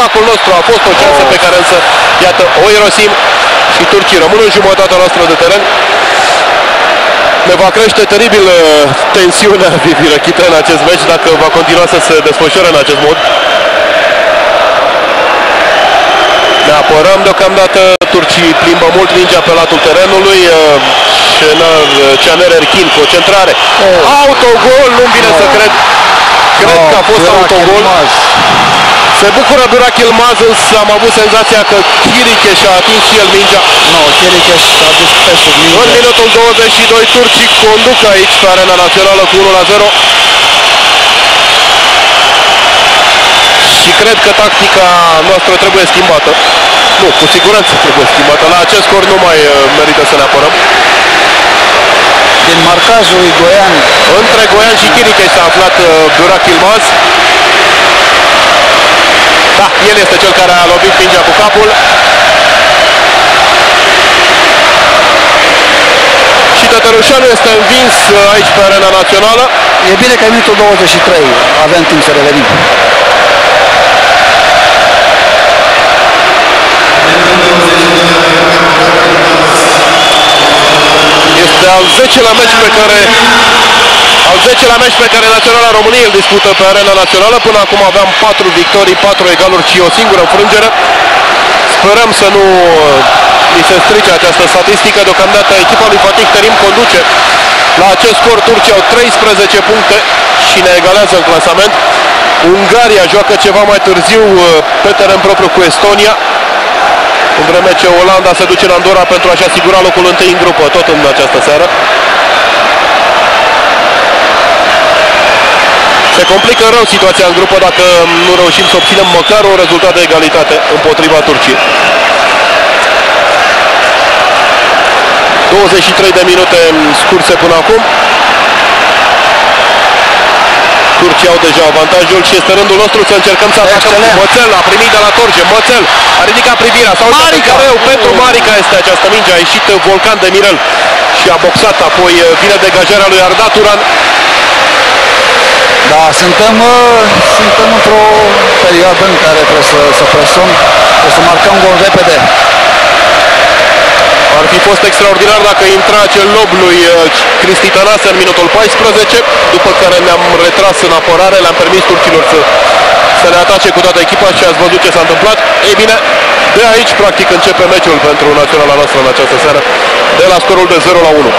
atacul nostru a fost o șansă pe care însă, iată, o irosim și turcii rămân în jumătatea noastră de teren. Ne va crește teribil uh, tensiunea Vivi Răchită în acest meci dacă va continua să se desfășoare în acest mod. Ne apărăm deocamdată, turcii plimbă mult mingea pe latul terenului. Șenar, Ceaner Erchin cu o centrare. Oh. Autogol, nu-mi vine să cred. Cred că a fost Burak autogol. Yılmaz. Se bucură Burak Yılmaz, însă am avut senzația că Chiriche și-a atins și el mingea. Nu, Chiricheș a dus pe sub În minge. minutul 22, turcii conduc aici pe arena națională cu 1 la 0. Și cred că tactica noastră trebuie schimbată. Nu, cu siguranță trebuie schimbată. La acest scor nu mai uh, merită să ne apărăm. Din marcajul lui Goian, Între Goian și Chiriche s-a aflat uh, Burak Yılmaz. Da, el este cel care a lovit mingea cu capul. Și Tătărușanu este învins uh, aici pe arena națională. e bine că e minutul 23, avem timp să revenim. Este al 10-lea meci pe care al 10-lea meci pe care Naționala României îl dispută pe arena națională. Până acum aveam 4 victorii, 4 egaluri și o singură înfrângere. Sperăm să nu uh, ni se strice această statistică. Deocamdată echipa lui Fatih Terim conduce la acest scor. Turcia au 13 puncte și ne egalează în clasament. Ungaria joacă ceva mai târziu uh, pe teren propriu cu Estonia. În vreme ce Olanda se duce în Andorra pentru a-și asigura locul întâi în grupă, tot în această seară. Se complică rău situația în grupă dacă nu reușim să obținem măcar un rezultat de egalitate împotriva Turciei. 23 de minute scurse până acum. Turcii au deja avantajul și este rândul nostru să încercăm să atacăm. Excelent. Mățel a primit de la Torge. Mățel a ridicat privirea. S-a uitat Marica! în greu. Pentru Marica este această minge. A ieșit Volcan de Mirel și a boxat. Apoi uh, vine degajarea lui Arda Turan. Da, suntem, uh, suntem într-o perioadă în care trebuie să, să presăm, trebuie să marcăm gol repede. Ar fi fost extraordinar dacă intra acel lob lui uh, Cristi Tănase în minutul 14, după care ne-am retras în apărare, le-am permis turcilor să, să ne atace cu toată echipa și ați văzut ce s-a întâmplat. Ei bine, de aici practic începe meciul pentru naționala noastră în această seară, de la scorul de 0 la 1.